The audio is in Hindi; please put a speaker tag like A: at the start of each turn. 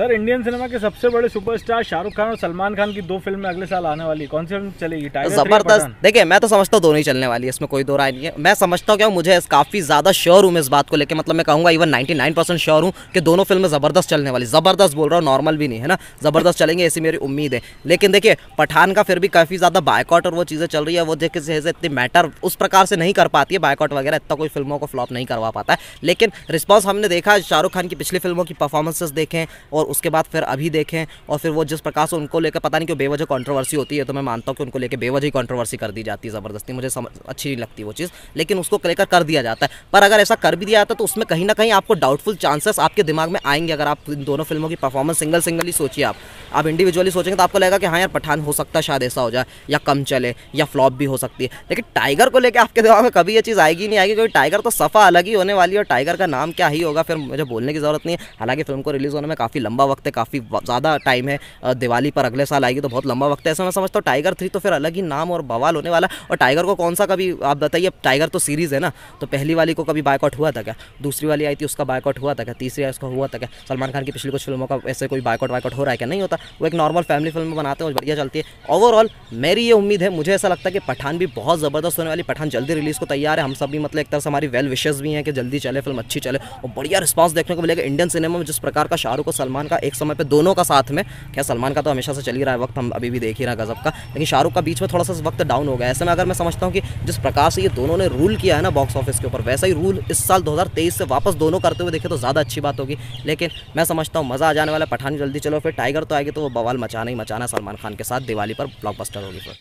A: सर इंडियन सिनेमा के सबसे बड़े सुपरस्टार शाहरुख खान और सलमान खान की दो फ़िल्में अगले साल आने वाली कौन सी फ़िल्म चलेगी? टाइगर
B: ज़बरदस्त। देखिए मैं तो समझता हूँ दोनों ही चलने वाली है इसमें कोई दो राय नहीं है। मैं समझता हूँ क्या मुझे काफ़ी ज़्यादा श्योर हूँ मैं इस बात को लेकर मतलब मैं कहूँगा इवन 99 परसेंट श्योर हूँ कि दोनों फ़िल्में ज़बरदस्त चलने वाली। ज़बरदस्त बोल रहा हूँ नॉर्मल भी नहीं है ना? ज़बरदस्त चलेंगे ऐसी मेरी उम्मीद है। लेकिन देखिए पठान का फिर भी काफ़ी ज़्यादा बायकॉट और वो चीज़ें चल रही है वो देखिए से इतनी मैटर उस प्रकार से नहीं कर पाती है बायकॉट वगैरह इतना कोई फ़िल्मों को फ्लॉप नहीं करवा पाता है। लेकिन रिस्पॉन्स हमने देखा शाहरुख खान की पिछली फ़िल्मों की परफॉर्मेंसेस देखें और उसके बाद फिर अभी देखें और फिर वो जिस प्रकार से उनको लेकर पता नहीं क्यों बेवजह कंट्रोवर्सी होती है तो मैं मानता हूँ कि उनको लेकर बेवजह ही कॉन्ट्रोवर्सी कर दी जाती है ज़बरदस्ती। मुझे समझ अच्छी नहीं लगती वो चीज़, लेकिन उसको लेकर कर दिया जाता है। पर अगर ऐसा कर भी दिया जाता है तो उसमें कहीं ना कहीं आपको डाउटफुल चांसेस आपके दिमाग में आएँगे, अगर आप इन दोनों फ़िल्मों की परफॉर्मेंस सिंगल सिंगल ही सोचिए आप। आप इंडिविजुअली सोचेंगे तो आपको लगेगा कि हाँ यार, पठान हो सकता है, शायद ऐसा हो जाए, या कम चले, या फ्लॉप भी हो सकती है। लेकिन टाइगर को लेकर आपके दिमाग में कभी ये चीज़ आएगी नहीं, आएगी क्योंकि टाइगर तो सफ़ा अलग ही होने वाली है, और टाइगर का नाम क्या ही होगा, फिर मुझे बोलने की ज़रूरत नहीं है। हालाँकि फ़िल्म को रिलीज़ होने में काफ़ी लंबा वक्त है, काफ़ी ज़्यादा टाइम है दिवाली पर अगले साल आएगी तो बहुत लंबा वक्त है। ऐसा मैं समझता हूँ टाइगर थ्री तो फिर अलग ही नाम और बवाल होने वाला और टाइगर को कौन सा कभी, आप बताइए टाइगर तो सीरीज़ है ना तो पहली वाली को कभी बाइकआउट हुआ था क्या? दूसरी वाली आई थी, उसका बाइकआउट हुआ था क्या? तीसरी आई, उसका हुआ था क्या? सलमान खान की पिछली कुछ फ़िल्मों का ऐसे कोई बाइकआउट वाइकआउट हो रहा है क्या? नहीं होता। वो एक नॉर्मल फैमिली फ़िल्म बनाते हैं और बढ़िया चलती है। ओवरऑल मेरी ये उम्मीद है, मुझे ऐसा लगता है कि पठान भी बहुत ज़बरदस्त होने वाली पठान जल्दी रिलीज़ को तैयार है। हम सब भी मतलब एक तरह से हमारी वेल विशेज़ भी हैं कि जल्दी चले, फ़िल्म अच्छी चले और बढ़िया रिस्पॉन्स देखने को मिलेगा। इंडियन सिनेमा में जिस प्रकार का शाहरुख और सलमान का एक समय पर दोनों का साथ में। क्या सलमान का तो हमेशा से चल ही रहा है, वक्त हम अभी भी देख ही रहे हैं गजब का। लेकिन शाहरुख का बीच में थोड़ा सा वक्त डाउन हो गया ऐसे में अगर मैं समझता हूँ कि जिस प्रकार से ये दोनों ने रूल किया है ना बॉक्स ऑफ़िस के ऊपर, वैसा ही रूल इस साल 2023 से वापस दोनों करते हुए देखे तो ज़्यादा अच्छी बात होगी। लेकिन मैं समझता हूँ मज़ा आ जाने वाला पठान जल्दी चलो, फिर टाइगर तो आएगी तो वो बवाल मचाना ही मचाना सलमान खान के साथ, दिवाली पर ब्लॉकबस्टर होगी फिर।